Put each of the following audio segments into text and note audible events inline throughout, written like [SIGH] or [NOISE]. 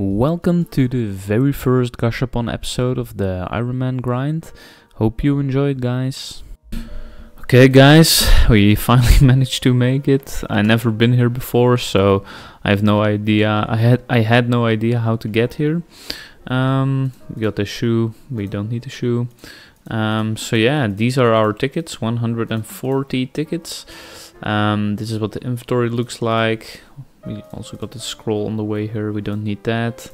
Welcome to the very first Gashapon episode of the Ironman grind. Hope you enjoyed, guys. Okay, guys, [LAUGHS] we [LAUGHS] finally [LAUGHS] managed to make it. I never been here before, so I have no idea. I had I had no idea how to get here. Um, we got a shoe. We don't need a shoe. Um, so yeah, these are our tickets. 140 tickets. Um, this is what the inventory looks like. We also got the scroll on the way here. We don't need that.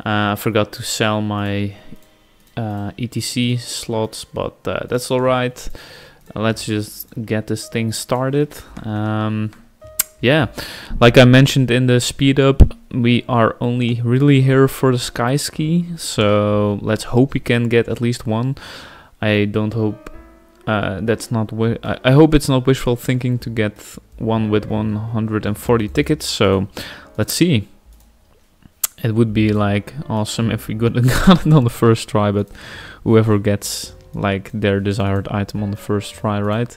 Uh, I forgot to sell my uh, ETC slots, but uh, that's all right. let's just get this thing started. Um, yeah, like I mentioned in the speed up, we are only really here for the sky ski. So let's hope we can get at least one. I don't hope uh, that's not. I, I hope it's not wishful thinking to get one with 140 tickets. So let's see. It would be like awesome if we got it [LAUGHS] on the first try, but whoever gets like their desired item on the first try, right?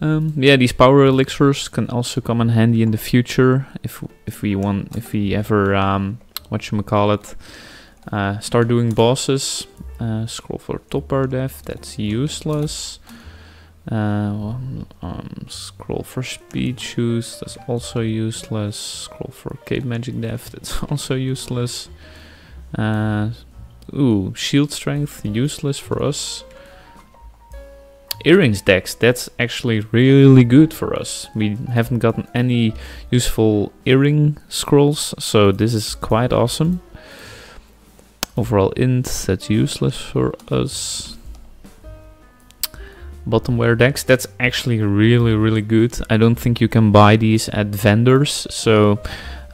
Um, yeah, these power elixirs can also come in handy in the future if if we want if we ever um, what you call it uh, start doing bosses. Uh, scroll for topwear def, that's useless. Uh, um, scroll for speed shoes, that's also useless. Scroll for cape magic def, [LAUGHS] that's also useless. Uh, ooh, shield strength, useless for us. Earrings dex, that's actually really good for us. We haven't gotten any useful earring scrolls, so this is quite awesome. Overall int, that's useless for us. Bottom wear dex, that's actually really, really good. I don't think you can buy these at vendors, so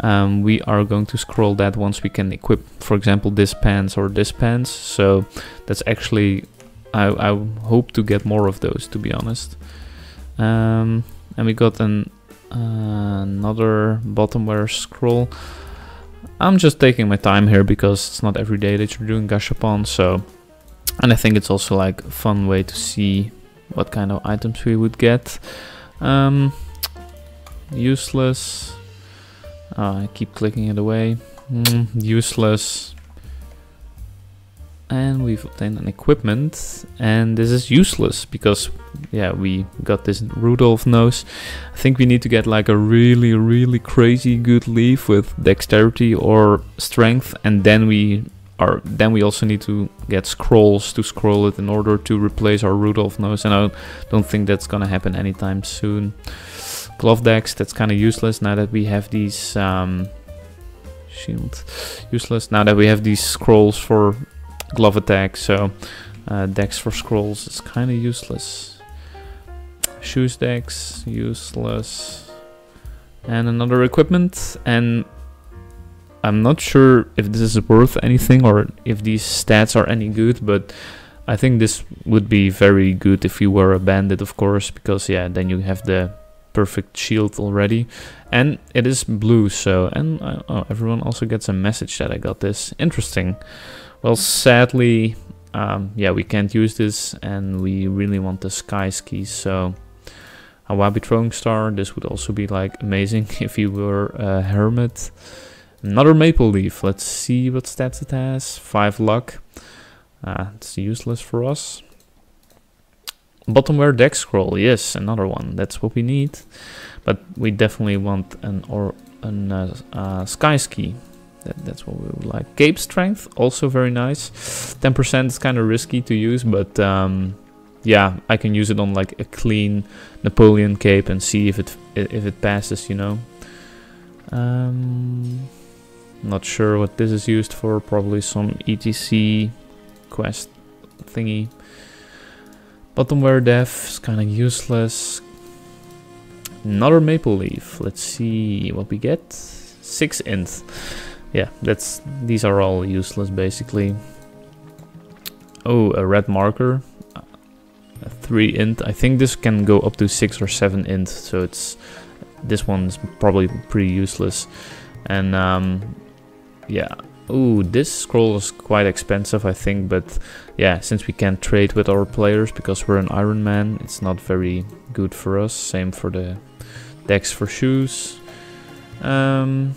um, we are going to scroll that once we can equip, for example, this pants or this pants. So that's actually, I, I hope to get more of those, to be honest. Um, and we got an uh, another bottom wear scroll. I'm just taking my time here because it's not every day that you're doing Gashapon, so... And I think it's also like a fun way to see what kind of items we would get. Um, useless. Uh, I keep clicking it away. Mm, useless and we've obtained an equipment and this is useless because yeah we got this Rudolph nose. I think we need to get like a really really crazy good leaf with dexterity or strength and then we are then we also need to get scrolls to scroll it in order to replace our Rudolph nose and I don't think that's gonna happen anytime soon. Glove dex that's kind of useless now that we have these um, shield useless now that we have these scrolls for glove attack, so uh, dex for scrolls is kind of useless. Shoes dex, useless. And another equipment, and I'm not sure if this is worth anything or if these stats are any good, but I think this would be very good if you were a bandit, of course, because yeah, then you have the perfect shield already. And it is blue, so, and uh, oh, everyone also gets a message that I got this. Interesting. Well, sadly, um, yeah, we can't use this and we really want the sky skis, so a Wolbi throwing star, this would also be like amazing [LAUGHS] if you were a hermit. Another maple leaf, let's see what stats it has. 5 luck, uh, it's useless for us. Bottom wear dex scroll, yes, another one, that's what we need. But we definitely want an or an uh, uh, sky ski. That, that's what we would like. Cape strength, also very nice. 10% is kind of risky to use, but um, yeah, I can use it on like a clean Napoleon cape and see if it if it passes, you know. Um, not sure what this is used for. Probably some ETC quest thingy. Bottom wear def is kind of useless. Another maple leaf. Let's see what we get. Six int yeah, that's these are all useless basically. Oh, a red marker. A 3 int. I think this can go up to 6 or 7 int, so it's this one's probably pretty useless. And um, yeah, Ooh, this scroll is quite expensive, I think, but yeah, since we can't trade with our players because we're an Iron Man, it's not very good for us. Same for the dex for shoes. Um,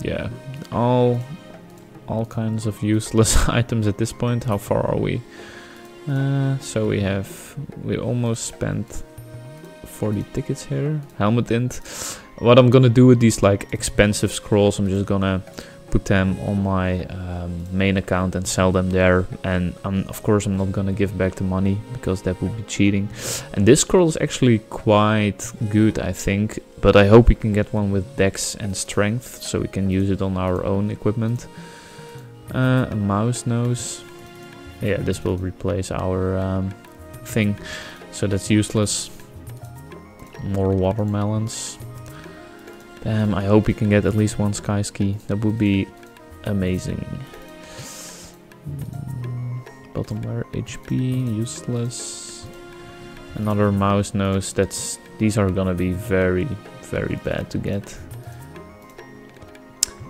yeah, all all kinds of useless [LAUGHS] items at this point. How far are we? Uh, so we have we almost spent 40 tickets here. Helmet int. What I'm gonna do with these like expensive scrolls, I'm just gonna put them on my um, main account and sell them there. And um, of course I'm not gonna give back the money because that would be cheating. And this scroll is actually quite good I think. But I hope we can get one with dex and strength so we can use it on our own equipment. Uh, a mouse nose. Yeah this will replace our um, thing. So that's useless. More watermelons Damn, I hope we can get at least one sky ski. That would be amazing. Mm, bottom wear HP, useless. Another mouse nose. That's these are gonna be very, very bad to get.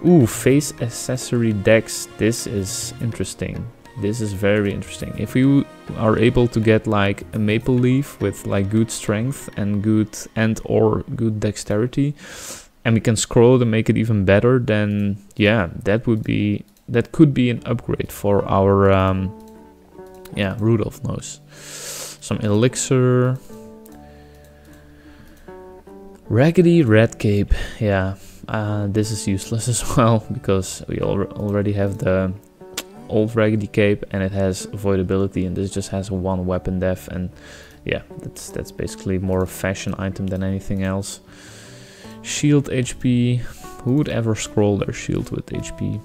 Ooh, face accessory dex. This is interesting. This is very interesting. If you are able to get like a maple leaf with like good strength and good and or good dexterity, and we can scroll to make it even better, then yeah, that would be that could be an upgrade for our um, yeah Rudolph nose. Some elixir, raggedy red cape. Yeah, uh, this is useless [LAUGHS] as well because we al already have the old raggedy cape and it has avoidability, and this just has one weapon def and yeah, that's that's basically more a fashion item than anything else. Shield HP. Who would ever scroll their shield with HP?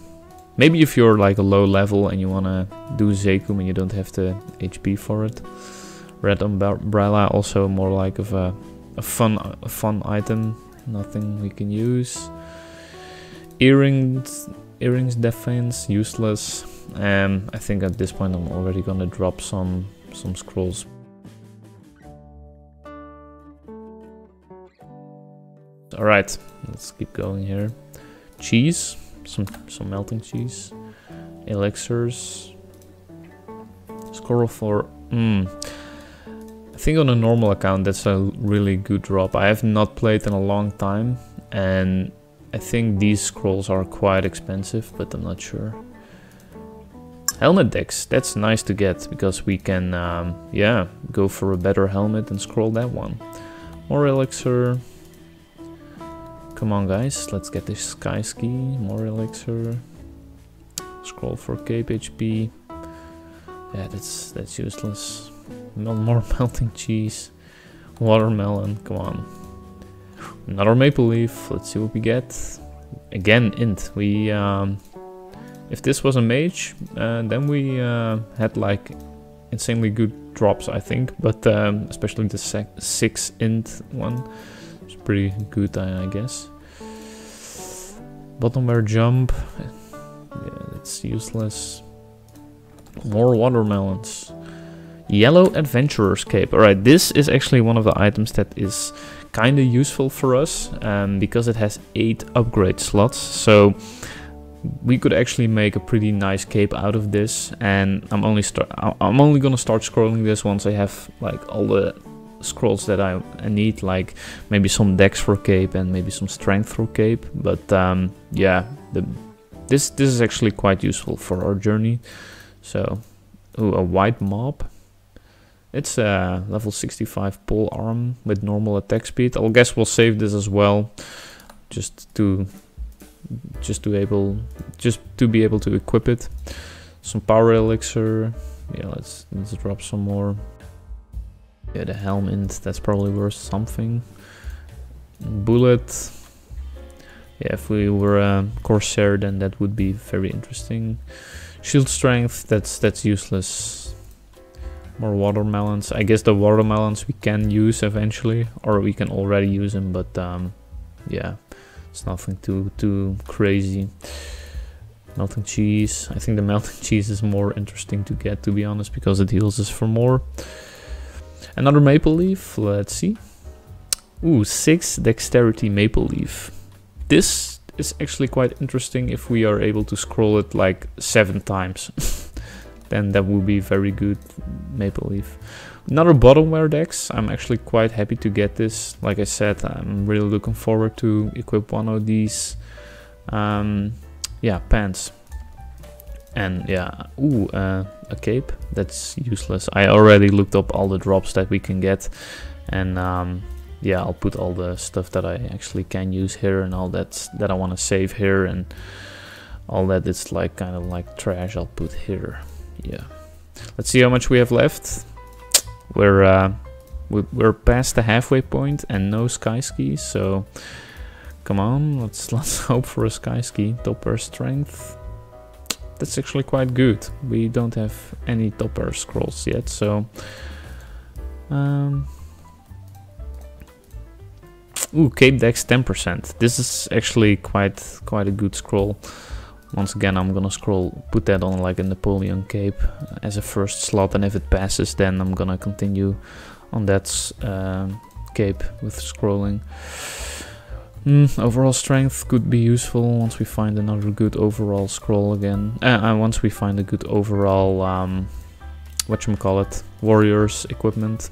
Maybe if you're like a low level and you wanna do Zakum and you don't have the HP for it. Red umbrella also more like of a, a fun a fun item. Nothing we can use. Earrings earrings defense useless. Um I think at this point I'm already gonna drop some some scrolls All right, let's keep going here. Cheese, some some melting cheese, elixirs. Score for. Mm, I think on a normal account that's a really good drop. I have not played in a long time, and I think these scrolls are quite expensive, but I'm not sure. Helmet dex, that's nice to get because we can, um, yeah, go for a better helmet and scroll that one. More elixir, Come on guys, let's get this sky ski, more elixir. Scroll for cape HP. Yeah, that's that's useless. More [LAUGHS] melting cheese. Watermelon, come on. Another maple leaf, let's see what we get. Again, int. We um, if this was a mage, uh, then we uh, had like insanely good drops, I think. But um, especially the six int one pretty good, I, I guess. Bottom wear jump. Yeah, that's useless. More watermelons. Yellow Adventurer's Cape. Alright, this is actually one of the items that is kind of useful for us um, because it has 8 upgrade slots. So we could actually make a pretty nice cape out of this and I'm only start I'm only gonna start scrolling this once I have like all the scrolls that I, need, like maybe some dex for cape and maybe some strength for cape. But um, yeah, the, this this is actually quite useful for our journey. So, ooh, a white mob. It's a level 65 pole arm with normal attack speed. I guess we'll save this as well, just to just to able just to be able to equip it. Some power elixir. Yeah, let's let's drop some more. Yeah, the helmet, that's probably worth something. Bullet. Yeah, if we were a Corsair, then that would be very interesting. Shield strength, that's that's useless. More watermelons. I guess the watermelons we can use eventually, or we can already use them, but um, yeah, it's nothing too too crazy. Melting cheese. I think the melting [LAUGHS] cheese is more interesting to get, to be honest, because it heals us for more. Another maple leaf, let's see. Ooh, 6 dexterity maple leaf. This is actually quite interesting if we are able to scroll it like 7 times. [LAUGHS] then that would be very good maple leaf. Another bottom wear dex. I'm actually quite happy to get this. Like I said, I'm really looking forward to equip one of these Um, yeah, pants. And yeah, ooh, uh, a cape. That's useless. I already looked up all the drops that we can get. And um, yeah, I'll put all the stuff that I actually can use here and all that that I want to save here and all that it's like kind of like trash I'll put here. Yeah. Let's see how much we have left. We're uh, we're past the halfway point and no sky skis, so come on, let's [LAUGHS] let's hope for a sky ski. Topper strength. That's actually quite good. We don't have any topper scrolls yet, so um, Ooh, Cape Dex 10%. This is actually quite quite a good scroll. Once again, I'm gonna scroll, put that on like a Napoleon cape as a first slot, and if it passes, then I'm gonna continue on that uh, cape with scrolling. Mm, overall strength could be useful once we find another good overall scroll again. Uh, uh, once we find a good overall, um, whatchamacallit, warriors equipment.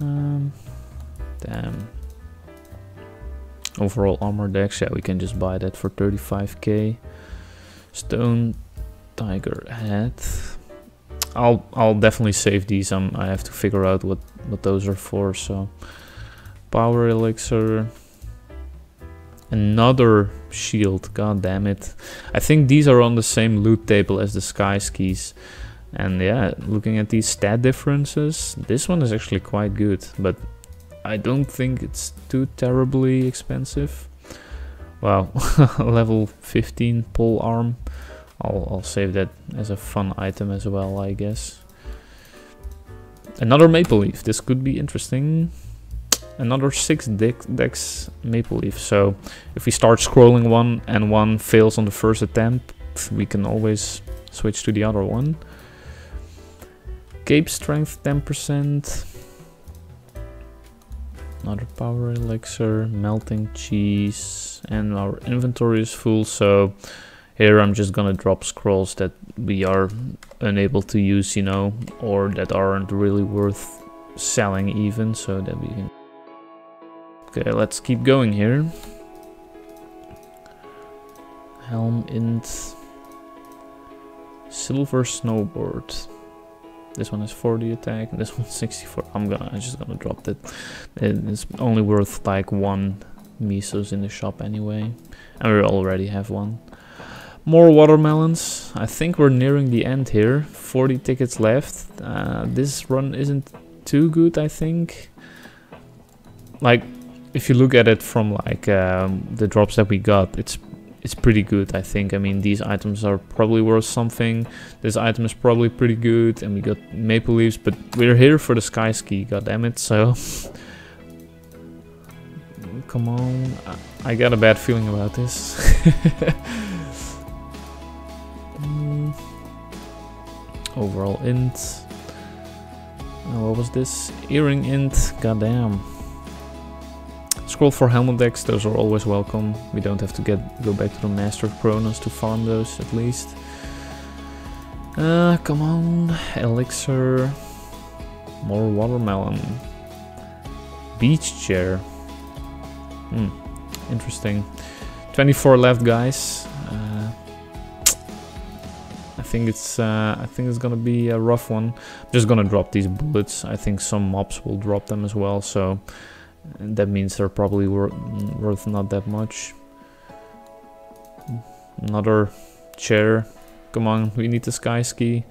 Um, damn, Overall armor dex, yeah, we can just buy that for 35k. Stone tiger head. I'll I'll definitely save these. Um, I have to figure out what what those are for. So, power elixir. Another shield. God damn it! I think these are on the same loot table as the sky skis. And yeah, looking at these stat differences, this one is actually quite good. But I don't think it's too terribly expensive. Wow, [LAUGHS] level 15 pole arm. I'll, I'll save that as a fun item as well, I guess. Another maple leaf. This could be interesting. Another 6 dex maple leaf. So if we start scrolling one and one fails on the first attempt, we can always switch to the other one. Cape strength 10%. Another power elixir, melting cheese, and our inventory is full, so here I'm just gonna drop scrolls that we are unable to use, you know, or that aren't really worth selling even, so that we can... Okay, let's keep going here. Helm int... Silver snowboard. This one is 40 attack, and this [LAUGHS] one's 64. I'm gonna, I'm just gonna drop that. It's only worth like one mesos in the shop anyway, and we already have one. More watermelons. I think we're nearing the end here. 40 tickets left. Uh, this run isn't too good, I think. Like, if you look at it from like um, the drops that we got, it's it's pretty good, I think. I mean, these items are probably worth something. This item is probably pretty good, and we got maple leaves, but we're here for the sky ski, god damn it, so... [LAUGHS] Come on, I got a bad feeling about this. [LAUGHS] Overall int. What was this? Earring int, goddamn. Scroll for helmet dex, those are always welcome. We don't have to get go back to the Master of Chronos to farm those at least. Uh, come on, Elixir. More watermelon. Beach chair. Hmm, interesting. 24 left, guys. Uh, I think it's uh, I think it's gonna be a rough one. I'm just gonna drop these bullets. I think some mobs will drop them as well, so and that means they're probably wor worth not that much. Another chair. Come on, we need the sky ski.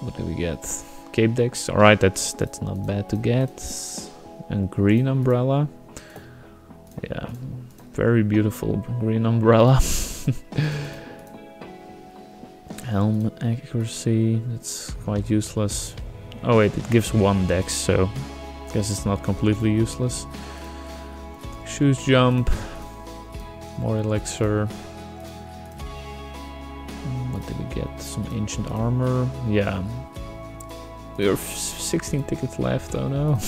What do we get? Cape dex. Alright, that's that's not bad to get. And green umbrella. Yeah, very beautiful green umbrella. [LAUGHS] Helm accuracy, that's quite useless. Oh wait, it gives one dex, so Guess it's not completely useless. Shoes jump. More elixir. Hmm, what did we get? Some ancient armor. Yeah. We have 16 tickets left, oh no.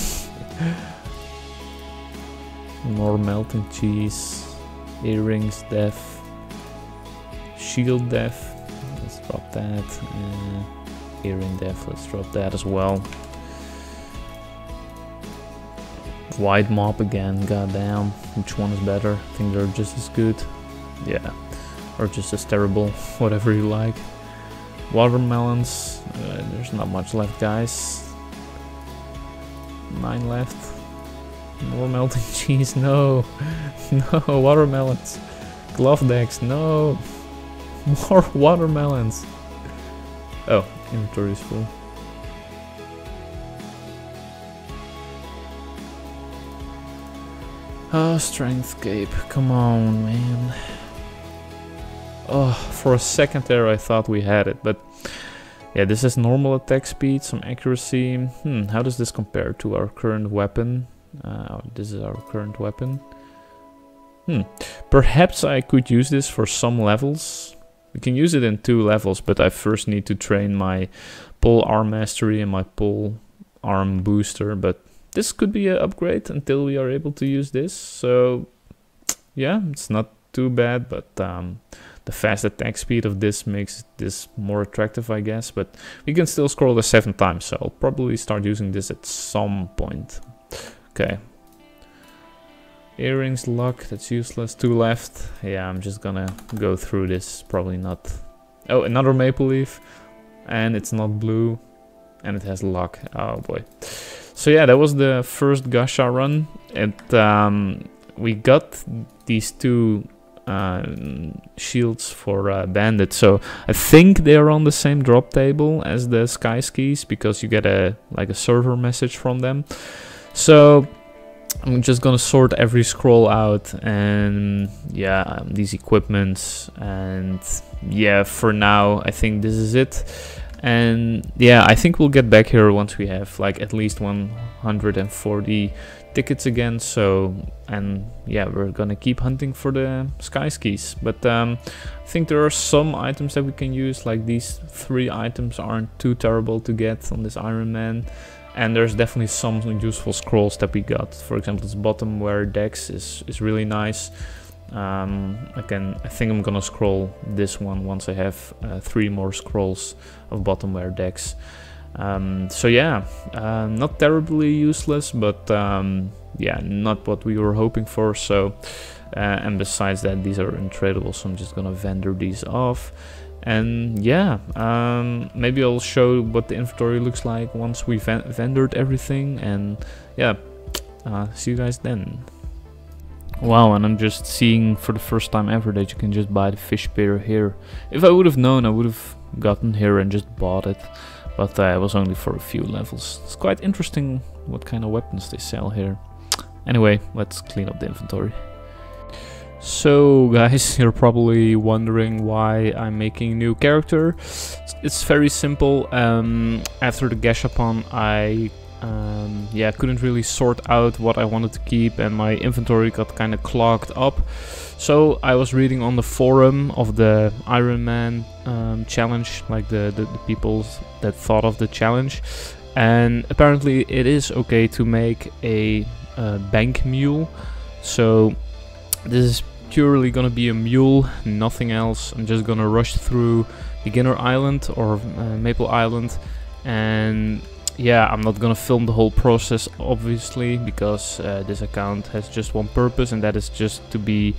[LAUGHS] More melting cheese. Earrings def. Shield def. Let's drop that. Uh, earring def, let's drop that as well. White Mop again, goddamn. Which one is better? I think they're just as good. Yeah. Or just as terrible, [LAUGHS] whatever you like. Watermelons, uh, there's not much left guys. Nine left. More melting [LAUGHS] cheese, no. [LAUGHS] No, watermelons. Glove dex, no. More watermelons. Oh, inventory is full. Oh, strength cape. Come on, man. Oh, for a second there I thought we had it, but yeah, this is normal attack speed, some accuracy. Hmm, how does this compare to our current weapon? Uh, this is our current weapon. Hmm, perhaps I could use this for some levels. We can use it in two levels, but I first need to train my pole arm mastery and my pole arm booster, but this could be an upgrade until we are able to use this. So yeah, it's not too bad, but um, the fast attack speed of this makes this more attractive, I guess. But we can still scroll the seven times, so I'll probably start using this at some point. Okay. Earrings, luck, that's useless. Two left. Yeah, I'm just gonna go through this. Probably not. Oh, another maple leaf. And it's not blue. And it has luck. Oh boy. So yeah, that was the first Gacha run. And um, we got these two uh, shields for uh, Bandit. So I think they are on the same drop table as the Sky Skis because you get a like a server message from them. So I'm just gonna sort every scroll out and yeah, um, these equipments and yeah, for now I think this is it and yeah i think we'll get back here once we have like at least 140 tickets again so and yeah we're gonna keep hunting for the sky skis. But um, i think there are some items that we can use like these three items aren't too terrible to get on this iron man. And there's definitely some useful scrolls that we got. For example this bottom wear dex is is really nice um, I can I think I'm gonna scroll this one once I have uh, three more scrolls of bottomware dex. Um, so yeah uh, not terribly useless but um, yeah not what we were hoping for. So uh, and besides that these are untradeable so I'm just gonna vendor these off. And yeah um, maybe I'll show what the inventory looks like once we have vendored everything. And yeah uh, see you guys then Wow, and I'm just seeing for the first time ever that you can just buy the fish spear here. If I would have known, I would have gotten here and just bought it. But uh, it was only for a few levels. It's quite interesting what kind of weapons they sell here. Anyway, let's clean up the inventory. So guys, [LAUGHS] you're probably wondering why I'm making a new character. It's very simple. Um, after the Gashapon, I um, yeah, couldn't really sort out what I wanted to keep and my inventory got kind of clogged up. So I was reading on the forum of the Iron Man um, challenge, like the, the, the people that thought of the challenge. And apparently it is okay to make a bank mule. So this is purely gonna be a mule, nothing else. I'm just gonna rush through Beginner Island or uh, Maple Island and yeah, I'm not gonna film the whole process obviously because uh, this account has just one purpose and that is just to be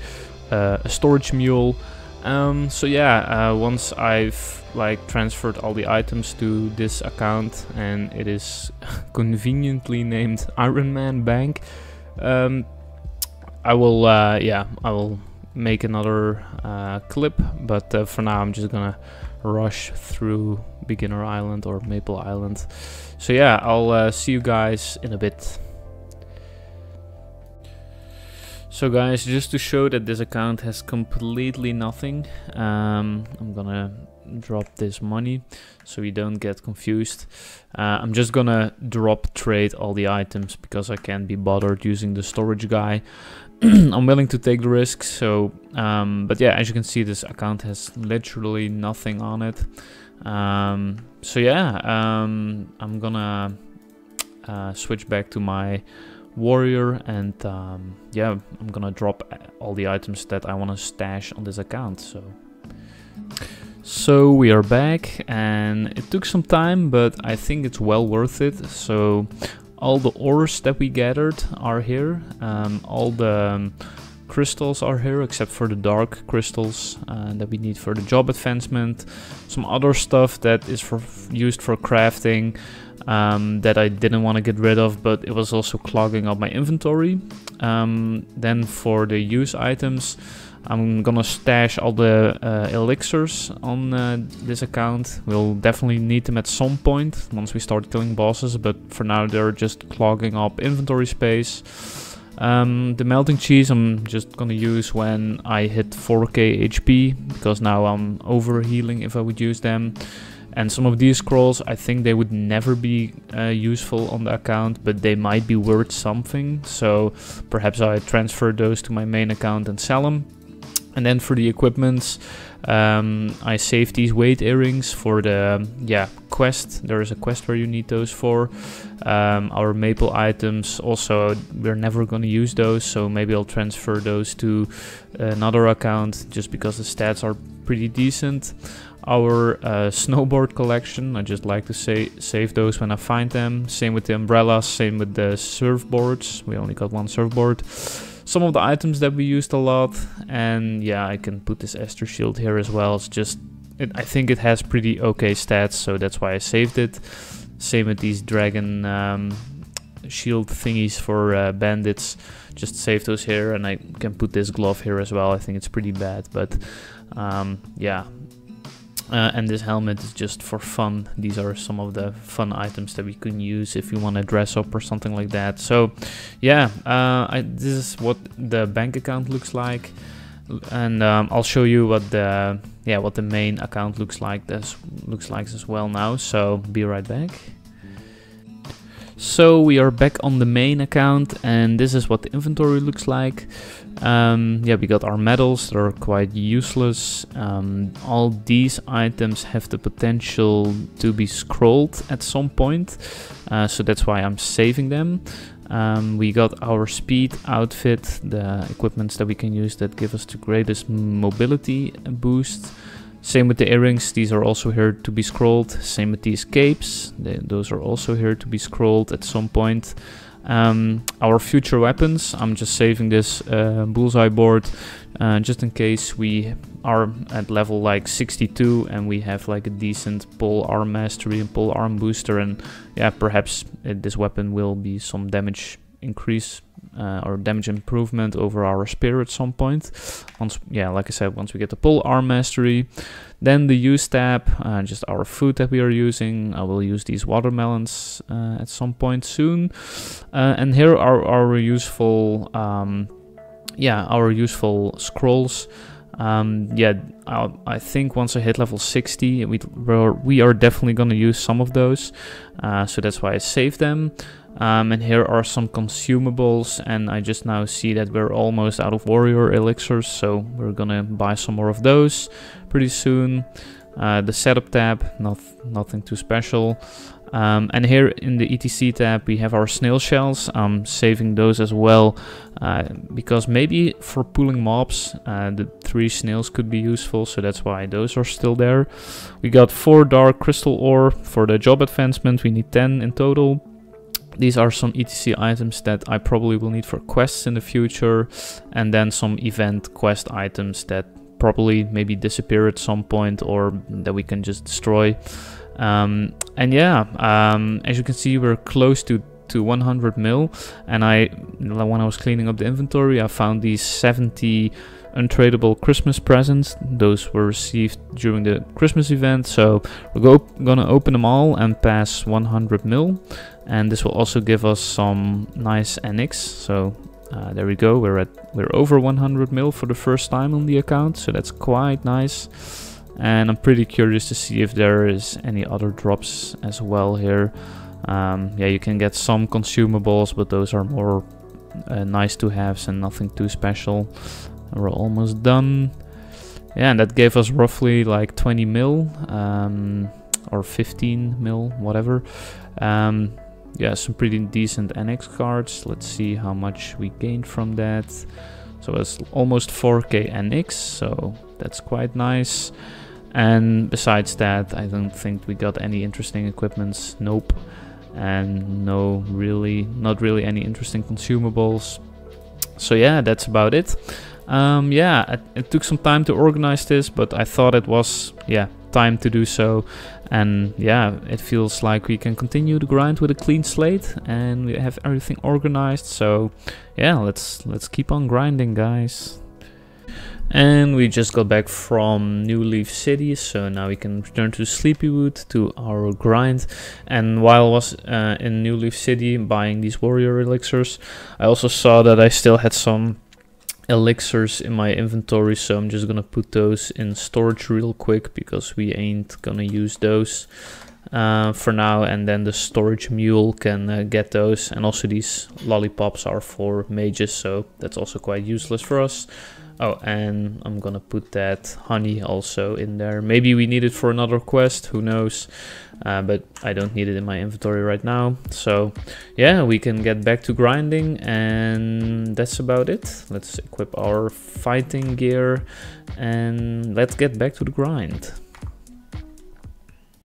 uh, a storage mule. Um, so yeah, uh, once I've like transferred all the items to this account and it is [LAUGHS] conveniently named [LAUGHS] Iron Man Bank, um, I will uh, yeah I will make another uh, clip. But uh, for now, I'm just gonna rush through Beginner Island or Maple Island. So yeah, I'll uh, see you guys in a bit. So guys, just to show that this account has completely nothing, um, I'm gonna drop this money so you don't get confused. Uh, I'm just gonna drop trade all the items because I can't be bothered using the storage guy. [CLEARS THROAT] I'm willing to take the risk, so, um, but yeah, as you can see, this account has literally nothing on it. Um, so yeah, um, I'm gonna uh, switch back to my warrior and um, yeah, I'm gonna drop all the items that I want to stash on this account. So, so we are back and it took some time, but I think it's well worth it. So all the ores that we gathered are here. Um, all the um, crystals are here except for the dark crystals uh, that we need for the job advancement. Some other stuff that is for used for crafting um, that I didn't want to get rid of, but it was also clogging up my inventory. Um, then for the use items, I'm gonna stash all the uh, elixirs on uh, this account. We'll definitely need them at some point once we start killing bosses, but for now they're just clogging up inventory space. Um, the melting cheese I'm just gonna use when I hit 4k HP, because now I'm over healing if I would use them. And some of these scrolls, I think they would never be uh, useful on the account, but they might be worth something. So perhaps I transfer those to my main account and sell them. And then for the equipments, um, I save these weight earrings for the yeah quest. There is a quest where you need those for. Um, our maple items also we're never going to use those, so maybe I'll transfer those to another account just because the stats are pretty decent. Our uh, snowboard collection, I just like to say save those when I find them. Same with the umbrellas, same with the surfboards. We only got one surfboard some of the items that we used a lot and yeah I can put this Esther shield here as well. It's just it, I think it has pretty okay stats so that's why I saved it. Same with these dragon um, shield thingies for uh, bandits. Just save those here and I can put this glove here as well. I think it's pretty bad but um, yeah uh, and this helmet is just for fun. These are some of the fun items that we can use if you want to dress up or something like that. So, yeah, uh, I, this is what the bank account looks like, and um, I'll show you what the yeah what the main account looks like. This looks like as well now. So be right back. So we are back on the main account and this is what the inventory looks like. Um, yeah, we got our medals, that are quite useless. Um, all these items have the potential to be scrolled at some point, uh, so that's why I'm saving them. Um, we got our speed outfit, the equipments that we can use that give us the greatest mobility boost. Same with the earrings, these are also here to be scrolled. Same with these capes, they, those are also here to be scrolled at some point. Um, our future weapons, I'm just saving this uh, bullseye board uh, just in case we are at level like 62 and we have like a decent pole arm mastery and pole arm booster and yeah perhaps uh, this weapon will be some damage increase uh, or damage improvement over our spear at some point. Once, yeah, like I said, once we get the pole arm mastery, then the use tab, uh, just our food that we are using. I will use these watermelons uh, at some point soon. Uh, and here are our useful, um, yeah, our useful scrolls. Um, yeah, I, I, think once I hit level 60, we, we're, we are definitely going to use some of those. Uh, so that's why I saved them. Um, and here are some consumables and I just now see that we're almost out of warrior elixirs so we're gonna buy some more of those pretty soon. Uh, the setup tab, not, nothing too special. Um, and here in the ETC tab we have our snail shells. I'm saving those as well uh, because maybe for pulling mobs uh, the three snails could be useful so that's why those are still there. We got four dark crystal ore for the job advancement. We need 10 in total. These are some ETC items that I probably will need for quests in the future and then some event quest items that probably maybe disappear at some point or that we can just destroy. Um, and yeah, um, as you can see, we're close to to 100 mil. And I when I was cleaning up the inventory I found these 70 untradeable Christmas presents. Those were received during the Christmas event. So we're go gonna open them all and pass 100 mil. And this will also give us some nice NX so uh, there we go. We're at we're over 100 mil for the first time on the account so that's quite nice. And I'm pretty curious to see if there is any other drops as well here. Um, yeah you can get some consumables but those are more uh, nice to haves and nothing too special. We're almost done. Yeah and that gave us roughly like 20 mil um, or 15 mil whatever. Um, yeah, some pretty decent NX cards. Let's see how much we gained from that. So it's almost 4k NX, so that's quite nice. And besides that, I don't think we got any interesting equipments. Nope. and no really not really any interesting consumables so yeah that's about it um, yeah it, it took some time to organize this but i thought it was yeah time to do so. And yeah it feels like we can continue to grind with a clean slate and we have everything organized. So yeah let's let's keep on grinding guys. And we just got back from New Leaf City, so now we can return to Sleepywood to our grind. And while I was uh, in New Leaf City buying these warrior elixirs, I also saw that I still had some elixirs in my inventory, so I'm just gonna put those in storage real quick because we ain't gonna use those uh, for now. And then the storage mule can uh, get those, and also these lollipops are for mages, so that's also quite useless for us. Oh, and I'm gonna put that honey also in there. Maybe we need it for another quest, who knows. Uh, but I don't need it in my inventory right now. So yeah, we can get back to grinding and that's about it. Let's equip our fighting gear and let's get back to the grind.